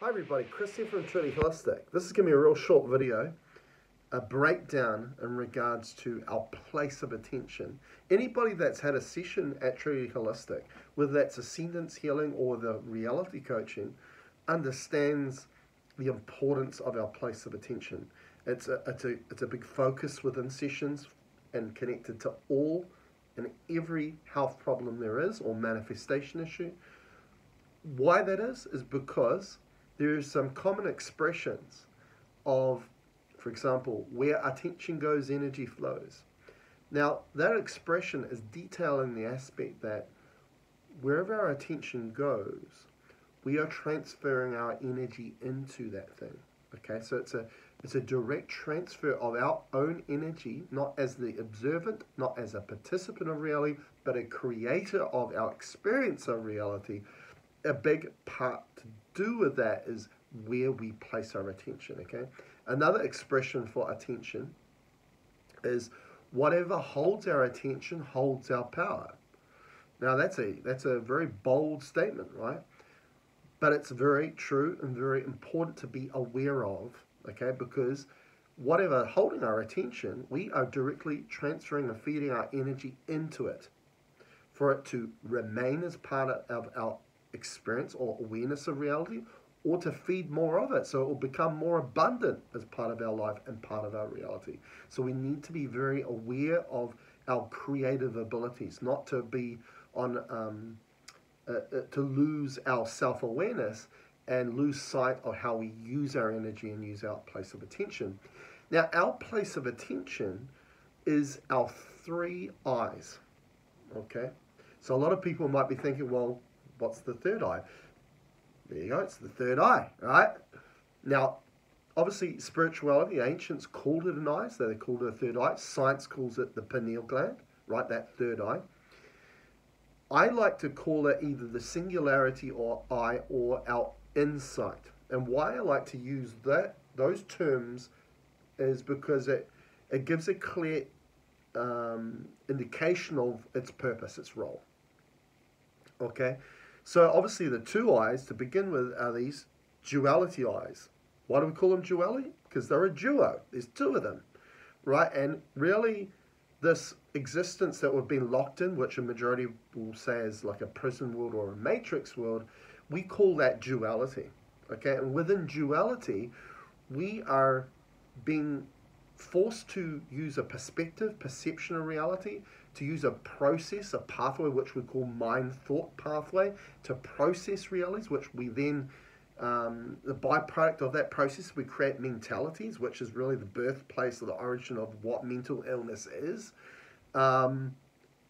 Hi everybody, Chris here from Truly Holistic. This is going to be a real short video, a breakdown in regards to our place of attention. Anybody that's had a session at Truly Holistic, whether that's Ascendance Healing or the reality coaching, understands the importance of our place of attention. It's a, it's a, it's a big focus within sessions and connected to all and every health problem there is or manifestation issue. Why that is, is because there are some common expressions of, for example, where attention goes, energy flows. Now, that expression is detailing the aspect that wherever our attention goes, we are transferring our energy into that thing. Okay, so it's a it's a direct transfer of our own energy, not as the observant, not as a participant of reality, but a creator of our experience of reality. A big part to do with that is where we place our attention. Okay, another expression for attention is whatever holds our attention holds our power. Now that's a that's a very bold statement, right? But it's very true and very important to be aware of, okay? Because whatever holding our attention, we are directly transferring and feeding our energy into it for it to remain as part of our experience or awareness of reality or to feed more of it so it will become more abundant as part of our life and part of our reality. So we need to be very aware of our creative abilities, not to be on um, uh, uh, to lose our self awareness and lose sight of how we use our energy and use our place of attention. Now, our place of attention is our three eyes. Okay? So, a lot of people might be thinking, well, what's the third eye? There you go, it's the third eye, right? Now, obviously, spirituality, the ancients called it an eye, so they called it a third eye. Science calls it the pineal gland, right? That third eye. I like to call it either the singularity or eye or our insight. And why I like to use that those terms is because it it gives a clear um, indication of its purpose, its role. Okay, so obviously the two eyes to begin with are these duality eyes. Why do we call them duality? Because they're a duo. There's two of them, right? And really, this existence that we've been locked in, which a majority will say is like a prison world or a matrix world, we call that duality. Okay, and within duality, we are being forced to use a perspective, perception of reality, to use a process, a pathway which we call mind thought pathway, to process realities, which we then um, the byproduct of that process, we create mentalities, which is really the birthplace or the origin of what mental illness is um,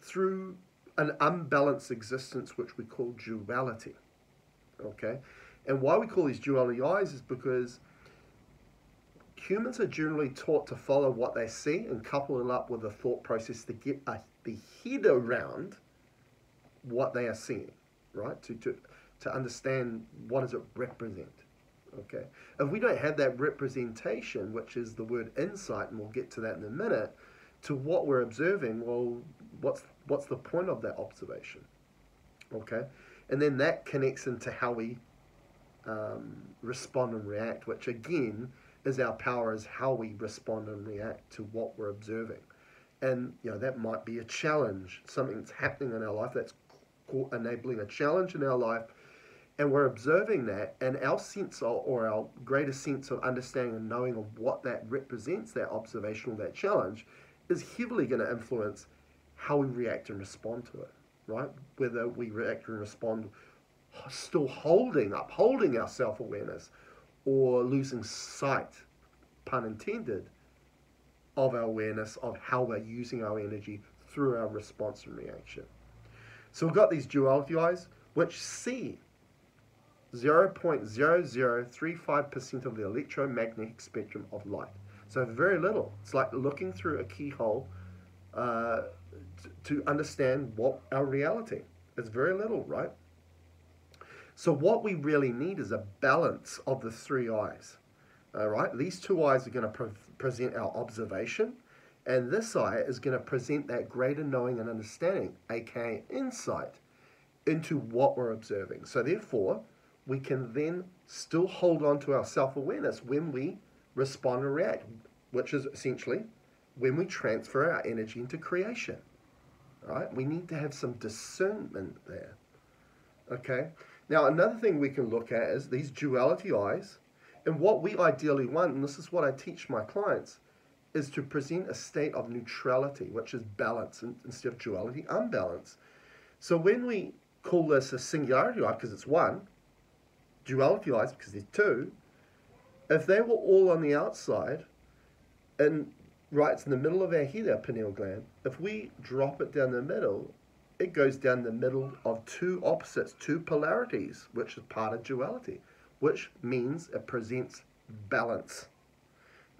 through an unbalanced existence, which we call duality. Okay? And why we call these duality eyes is because humans are generally taught to follow what they see and couple it up with a thought process to get a, the head around what they are seeing, right? To, to, to understand what does it represent. Okay, if we don't have that representation, which is the word insight, and we'll get to that in a minute, to what we're observing, well, what's what's the point of that observation? Okay, and then that connects into how we um, respond and react, which again is our power, is how we respond and react to what we're observing, and you know that might be a challenge, something that's happening in our life that's enabling a challenge in our life and we're observing that and our sense of, or our greater sense of understanding and knowing of what that represents that observation or that challenge is heavily going to influence how we react and respond to it, right? Whether we react and respond still holding, upholding our self awareness or losing sight, pun intended, of our awareness of how we're using our energy through our response and reaction. So we've got these duality eyes which see 0.0035% of the electromagnetic spectrum of light. So very little. It's like looking through a keyhole uh, to understand what our reality. It's very little, right? So what we really need is a balance of the three eyes. All right, these two eyes are going to pre present our observation, and this eye is going to present that greater knowing and understanding, aka insight, into what we're observing. So therefore, we can then still hold on to our self awareness when we respond and react, which is essentially when we transfer our energy into creation. Right? We need to have some discernment there. Okay? Now, another thing we can look at is these duality eyes. And what we ideally want, and this is what I teach my clients, is to present a state of neutrality, which is balance instead of duality, unbalance. So when we call this a singularity eye because it's one, duality eyes because there's two, if they were all on the outside and right in the middle of our head, our pineal gland, if we drop it down the middle, it goes down the middle of two opposites, two polarities, which is part of duality, which means it presents balance.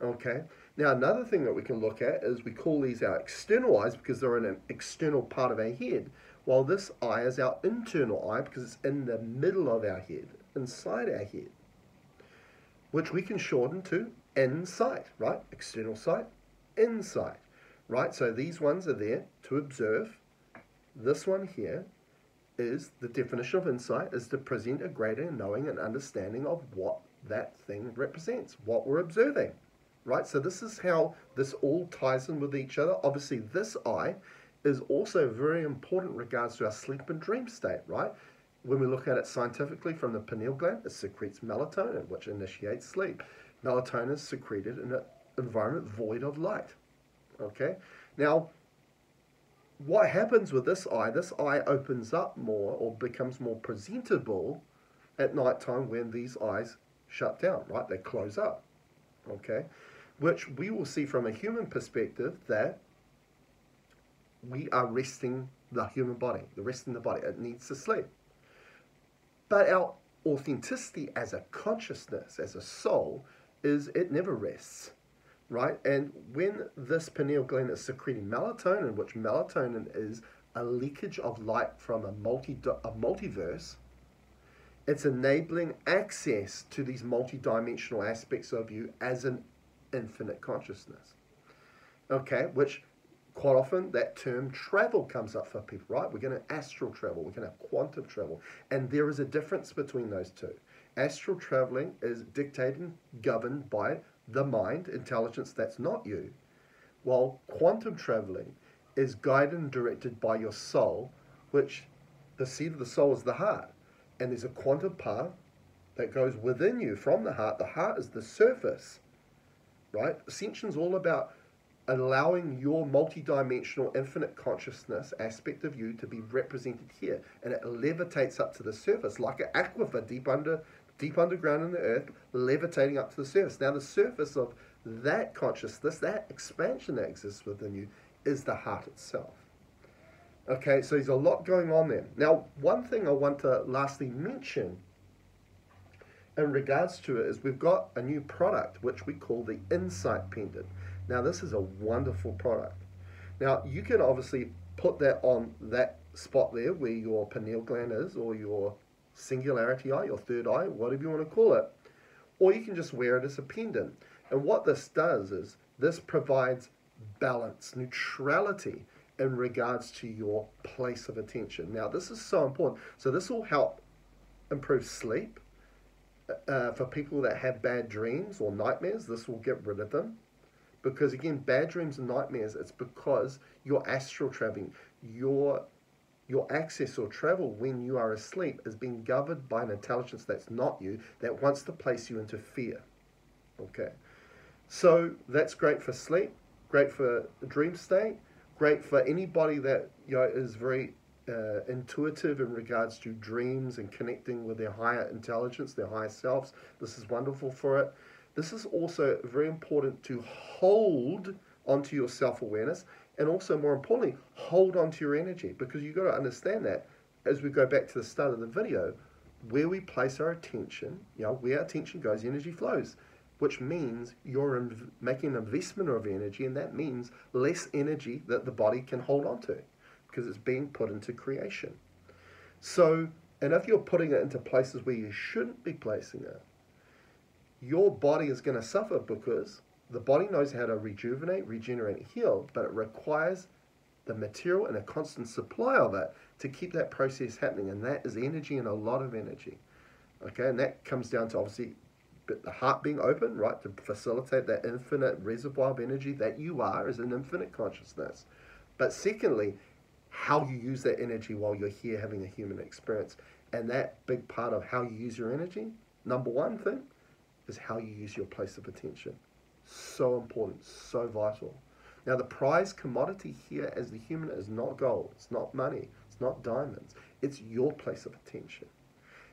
Okay. Now another thing that we can look at is we call these our external eyes because they're in an external part of our head, while this eye is our internal eye because it's in the middle of our head, inside our head, which we can shorten to insight, right? External sight, insight, right? So these ones are there to observe. This one here is the definition of insight is to present a greater knowing and understanding of what that thing represents, what we're observing right? So this is how this all ties in with each other. Obviously, this eye is also very important in regards to our sleep and dream state, right? When we look at it scientifically from the pineal gland, it secretes melatonin, which initiates sleep. Melatonin is secreted in an environment void of light. Okay? Now, what happens with this eye? This eye opens up more or becomes more presentable at night time when these eyes shut down, right? They close up. Okay? which we will see from a human perspective that we are resting the human body, the rest in the body. It needs to sleep. But our authenticity as a consciousness, as a soul, is it never rests, right? And when this pineal gland is secreting melatonin, which melatonin is a leakage of light from a multi a multiverse, it's enabling access to these multi-dimensional aspects of you as an infinite consciousness. Okay, which quite often that term travel comes up for people, right? We're going to astral travel, we're going to have quantum travel, and there is a difference between those two. Astral traveling is dictated governed by the mind, intelligence that's not you, while quantum traveling is guided and directed by your soul, which the seat of the soul is the heart. And there's a quantum path that goes within you from the heart. The heart is the surface right? Ascension is all about allowing your multidimensional infinite consciousness aspect of you to be represented here and it levitates up to the surface like an aquifer deep under deep underground in the earth levitating up to the surface now the surface of that consciousness that expansion that exists within you is the heart itself okay so there's a lot going on there now one thing i want to lastly mention in regards to it is we've got a new product which we call the Insight Pendant. Now this is a wonderful product. Now you can obviously put that on that spot there where your pineal gland is or your singularity eye, your third eye, whatever you want to call it. Or you can just wear it as a pendant. And what this does is this provides balance, neutrality in regards to your place of attention. Now this is so important. So this will help improve sleep, uh, for people that have bad dreams or nightmares, this will get rid of them. Because again, bad dreams and nightmares, it's because your astral traveling, your your access or travel when you are asleep is being governed by an intelligence that's not you, that wants to place you into fear. Okay. So that's great for sleep, great for dream state, great for anybody that you know is very uh, intuitive in regards to dreams and connecting with their higher intelligence, their higher selves. This is wonderful for it. This is also very important to hold onto your self awareness and also, more importantly, hold on to your energy because you've got to understand that as we go back to the start of the video, where we place our attention, you know, where our attention goes, energy flows, which means you're making an investment of energy, and that means less energy that the body can hold on to because it's being put into creation. So, and if you're putting it into places where you shouldn't be placing it, your body is going to suffer because the body knows how to rejuvenate, regenerate, heal, but it requires the material and a constant supply of it to keep that process happening, and that is energy and a lot of energy. Okay, and that comes down to obviously the heart being open, right, to facilitate that infinite reservoir of energy that you are as an infinite consciousness. But secondly, how you use that energy while you're here having a human experience. And that big part of how you use your energy, number one thing, is how you use your place of attention. So important, so vital. Now, the prize commodity here as the human is not gold, it's not money, it's not diamonds, it's your place of attention.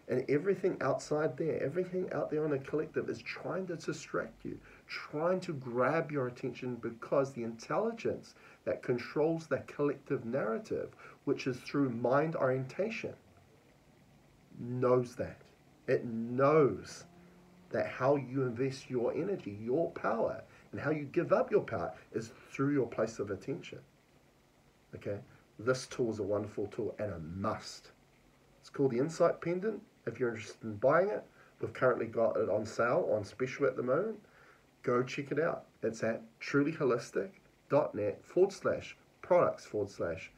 And everything outside there, everything out there on the collective is trying to distract you, trying to grab your attention because the intelligence that controls that collective narrative, which is through mind orientation, knows that. It knows that how you invest your energy, your power, and how you give up your power is through your place of attention. Okay? This tool is a wonderful tool and a must. It's called the Insight Pendant. If you're interested in buying it, we've currently got it on sale, on special at the moment. Go check it out. It's at trulyholistic.net forward slash products forward slash.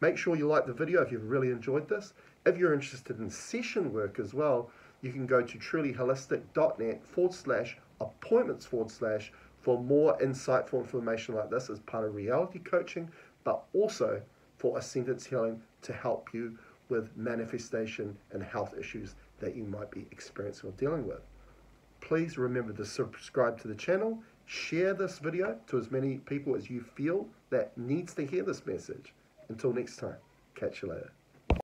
Make sure you like the video if you've really enjoyed this. If you're interested in session work as well, you can go to trulyholistic.net forward slash appointments forward slash for more insightful information like this as part of reality coaching, but also for ascendance healing to help you with manifestation and health issues that you might be experiencing or dealing with. Please remember to subscribe to the channel, share this video to as many people as you feel that needs to hear this message. Until next time, catch you later.